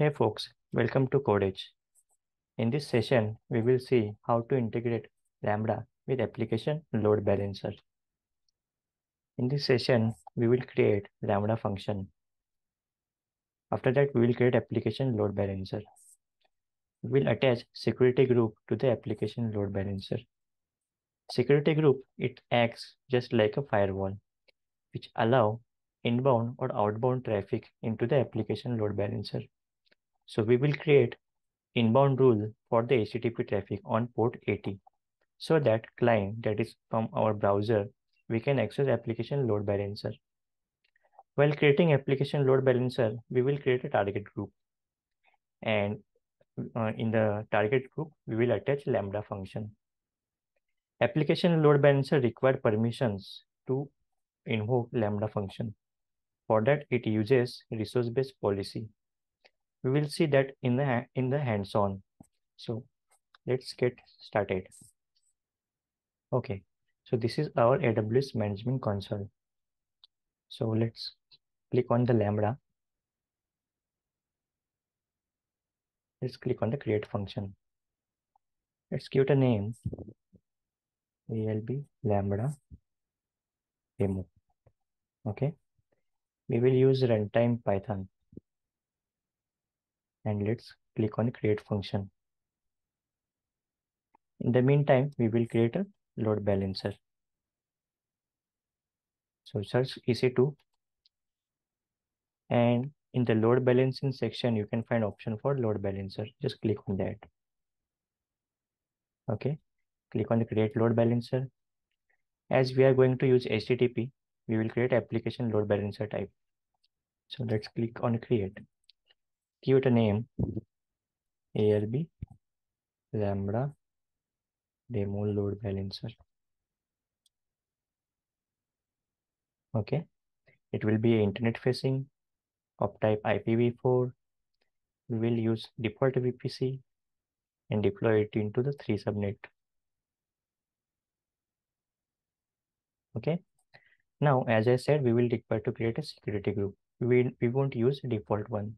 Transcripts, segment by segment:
Hey folks, welcome to kodEdge. In this session, we will see how to integrate Lambda with application load balancer. In this session, we will create Lambda function. After that, we will create application load balancer. We will attach security group to the application load balancer. Security group, it acts just like a firewall, which allow inbound or outbound traffic into the application load balancer. So we will create inbound rule for the HTTP traffic on port 80 so that client that is from our browser, we can access application load balancer. While creating application load balancer, we will create a target group. And uh, in the target group, we will attach Lambda function. Application load balancer required permissions to invoke Lambda function. For that, it uses resource-based policy we will see that in the in the hands-on so let's get started. Okay so this is our aws management console. So let's click on the lambda. Let's click on the create function. Let's give it a name alb lambda demo. Okay we will use runtime python and let's click on create function. In the meantime, we will create a load balancer. So search EC2 and in the load balancing section, you can find option for load balancer. Just click on that. Okay, click on the create load balancer. As we are going to use HTTP, we will create application load balancer type. So let's click on create give it a name ALB lambda demo load balancer. Okay, it will be internet facing of type IPv4. We will use default VPC and deploy it into the three subnet. Okay, now as I said, we will require to create a security group. We, we won't use default one.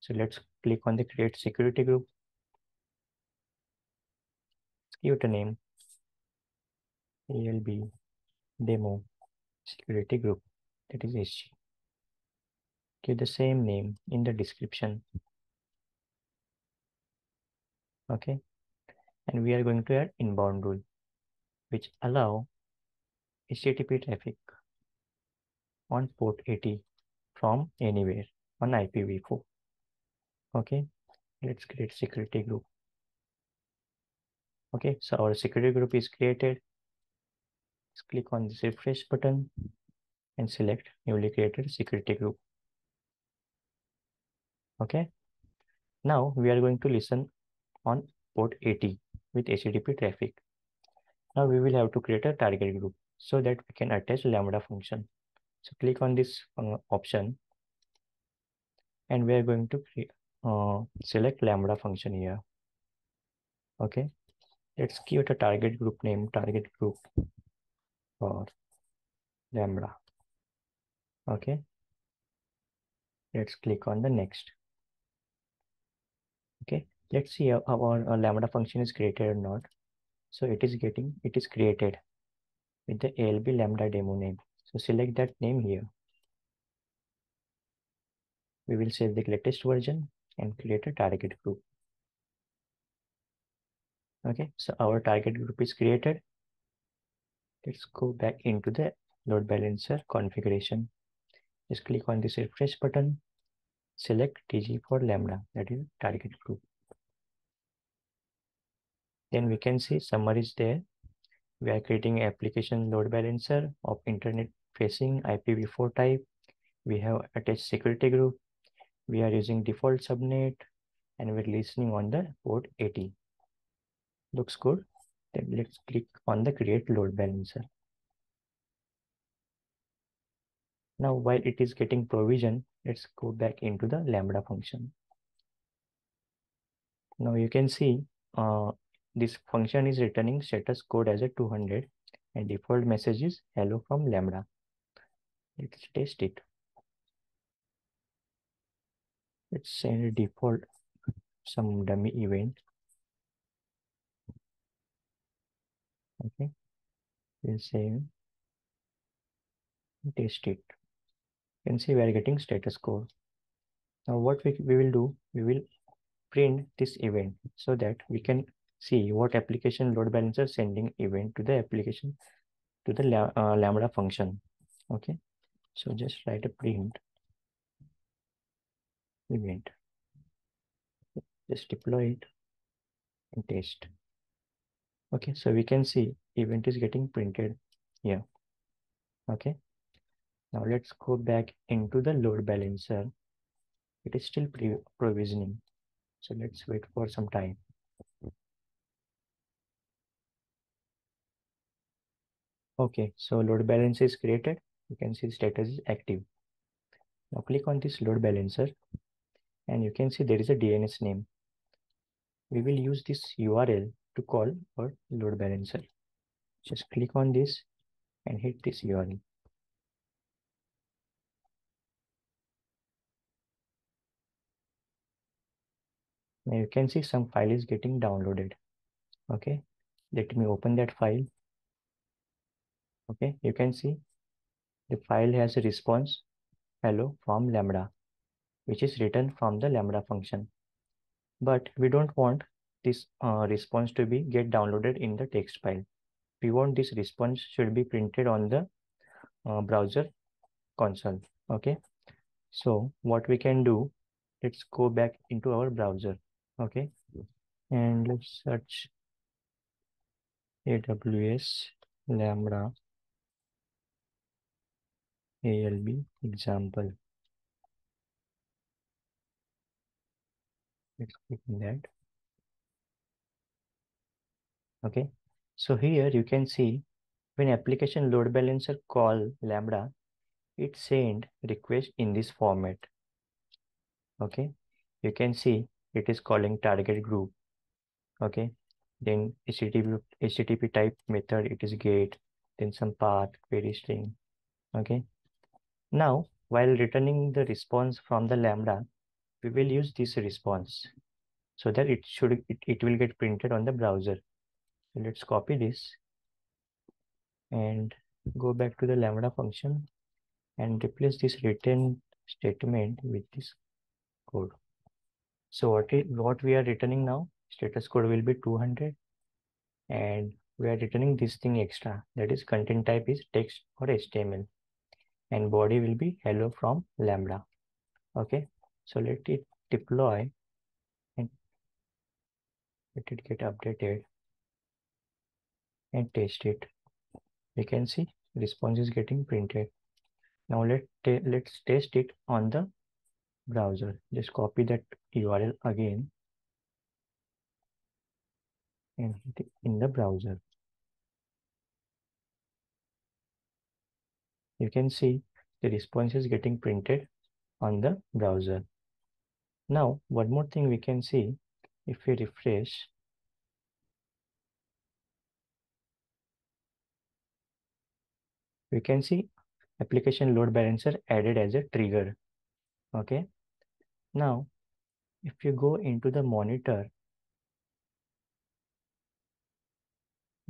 So let's click on the create security group. Give it a name. ALB demo security group that is SG. Give the same name in the description. Okay. And we are going to add inbound rule, which allow HTTP traffic on port 80 from anywhere on IPv4 okay let's create security group. Okay so our security group is created. Let's click on this refresh button and select newly created security group. Okay now we are going to listen on port 80 with http traffic. Now we will have to create a target group so that we can attach lambda function. So click on this uh, option and we are going to create select lambda function here. Okay, let's give it a target group name, target group for lambda. Okay, let's click on the next. Okay, let's see how our lambda function is created or not. So it is getting, it is created with the ALB lambda demo name. So select that name here. We will save the latest version and create a target group. Okay, so our target group is created. Let's go back into the load balancer configuration. Just click on this refresh button. Select TG for Lambda, that is target group. Then we can see summary is there. We are creating application load balancer of internet facing IPv4 type. We have attached security group we are using default subnet and we're listening on the port 80 looks good. Then let's click on the create load balancer. Now while it is getting provision let's go back into the lambda function. Now you can see uh, this function is returning status code as a 200 and default message is hello from lambda. Let's test it let's send a default some dummy event. Okay. We'll save test it. You can see we are getting status code. Now what we, we will do we will print this event so that we can see what application load balancer sending event to the application to the uh, lambda function. Okay. So just write a print event just deploy it and test. Okay so we can see event is getting printed here. Okay. Now let's go back into the load balancer. It is still pre provisioning. So let's wait for some time. Okay so load balancer is created. You can see status is active. Now click on this load balancer and you can see there is a DNS name we will use this URL to call our load balancer. Just click on this and hit this URL. Now you can see some file is getting downloaded. Okay, let me open that file. Okay, you can see the file has a response hello from lambda, which is written from the lambda function but we don't want this uh, response to be get downloaded in the text file. We want this response should be printed on the uh, browser console. Okay. So what we can do, let's go back into our browser. Okay. And let's search AWS Lambda ALB example. Let's click that. Okay. So here you can see when application load balancer call lambda it send request in this format. Okay. You can see it is calling target group. Okay. Then http http type method it is get then some path query string. Okay. Now while returning the response from the lambda we will use this response so that it should it, it will get printed on the browser. So let's copy this and go back to the lambda function and replace this return statement with this code. So what what we are returning now status code will be 200 and we are returning this thing extra. That is content type is text or html and body will be hello from lambda. Okay so let it deploy and let it get updated and test it. You can see response is getting printed. Now let let's test it on the browser. Just copy that URL again and hit it in the browser. You can see the response is getting printed on the browser. Now, one more thing we can see, if we refresh, we can see application load balancer added as a trigger. Okay. Now, if you go into the monitor,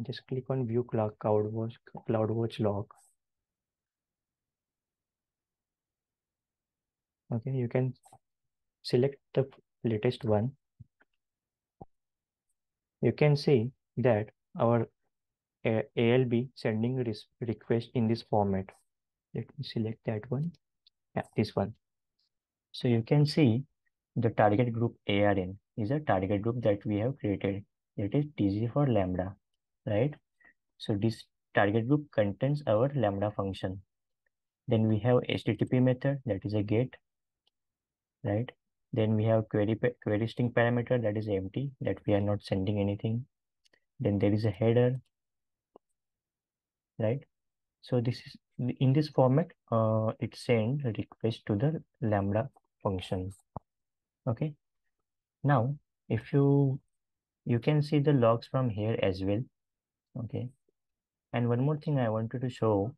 just click on view cloud CloudWatch, CloudWatch log. Okay, you can select the latest one, you can see that our ALB sending request in this format. Let me select that one. Yeah, this one. So you can see the target group ARN is a target group that we have created. It is TG for Lambda, right? So this target group contains our Lambda function. Then we have HTTP method that is a get, right? Then we have query, query string parameter that is empty, that we are not sending anything. Then there is a header, right? So this is in this format, uh, it send request to the Lambda function. Okay. Now, if you, you can see the logs from here as well. Okay. And one more thing I wanted to show,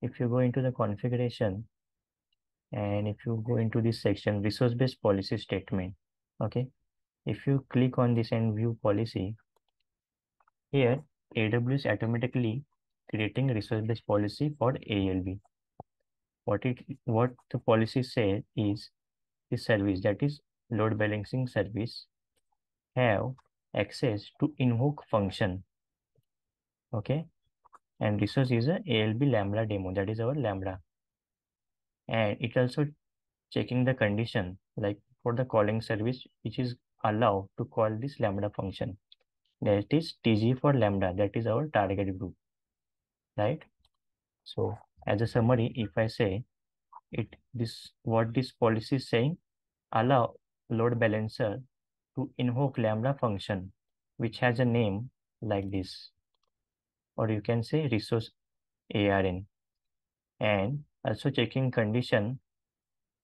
if you go into the configuration, and if you go into this section resource based policy statement okay? If you click on this and view policy here aws automatically creating resource based policy for alb what it what the policy says is the service that is load balancing service have access to invoke function okay? And resource is a alb lambda demo that is our lambda and it also checking the condition like for the calling service which is allowed to call this lambda function. That is tg for lambda that is our target group right? So as a summary if i say it this what this policy is saying allow load balancer to invoke lambda function which has a name like this or you can say resource arn and also checking condition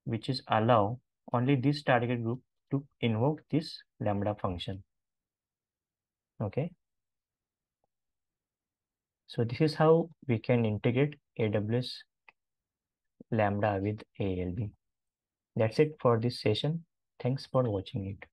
which is allow only this target group to invoke this lambda function. Okay. So this is how we can integrate aws lambda with alb that's it for this session. Thanks for watching it